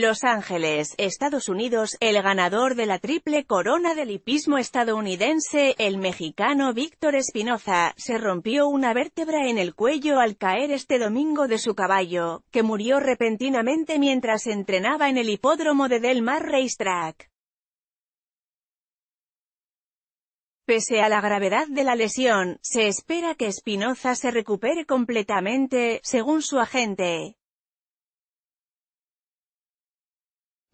Los Ángeles, Estados Unidos, el ganador de la triple corona del hipismo estadounidense, el mexicano Víctor Espinoza, se rompió una vértebra en el cuello al caer este domingo de su caballo, que murió repentinamente mientras entrenaba en el hipódromo de Del Mar Racetrack. Pese a la gravedad de la lesión, se espera que Espinoza se recupere completamente, según su agente.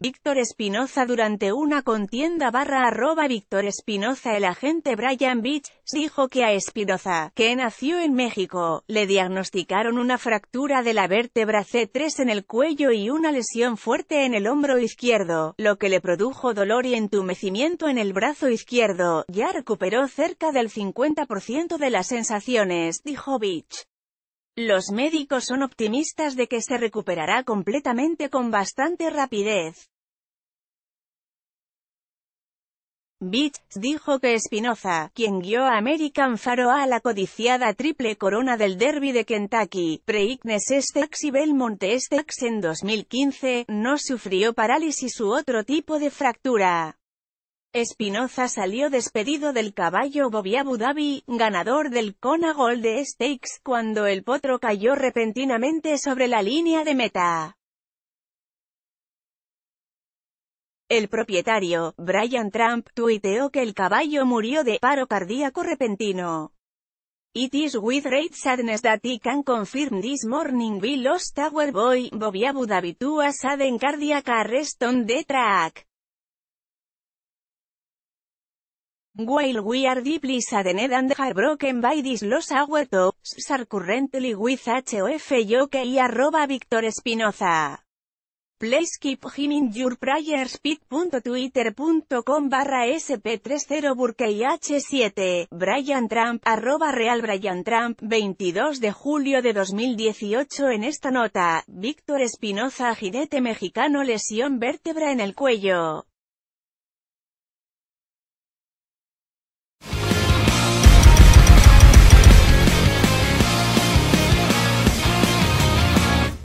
Víctor Espinoza durante una contienda barra arroba Víctor Espinoza el agente Brian Beach, dijo que a Espinoza, que nació en México, le diagnosticaron una fractura de la vértebra C3 en el cuello y una lesión fuerte en el hombro izquierdo, lo que le produjo dolor y entumecimiento en el brazo izquierdo, ya recuperó cerca del 50% de las sensaciones, dijo Beach. Los médicos son optimistas de que se recuperará completamente con bastante rapidez. Beach dijo que Espinoza, quien guió a American Faro a la codiciada triple corona del Derby de Kentucky, Preakness Estax y Belmont Estax en 2015, no sufrió parálisis u otro tipo de fractura. Espinoza salió despedido del caballo Bobby Abu Dhabi, ganador del Kona Gold Stakes, cuando el potro cayó repentinamente sobre la línea de meta. El propietario, Brian Trump, tuiteó que el caballo murió de paro cardíaco repentino. It is with great sadness that I can confirm this morning we lost our boy, Bobby Abu Dhabi to a sudden cardiac arrest on the track. While we are deeply saddened and heartbroken by this loss our tops are currently with HOF y arroba Víctor Espinoza. Please keep him in your prayers pit.twitter.com barra sp30 burkey h7, Brian Trump, arroba real Brian Trump, 22 de julio de 2018 En esta nota, Víctor Espinoza jinete mexicano lesión vértebra en el cuello.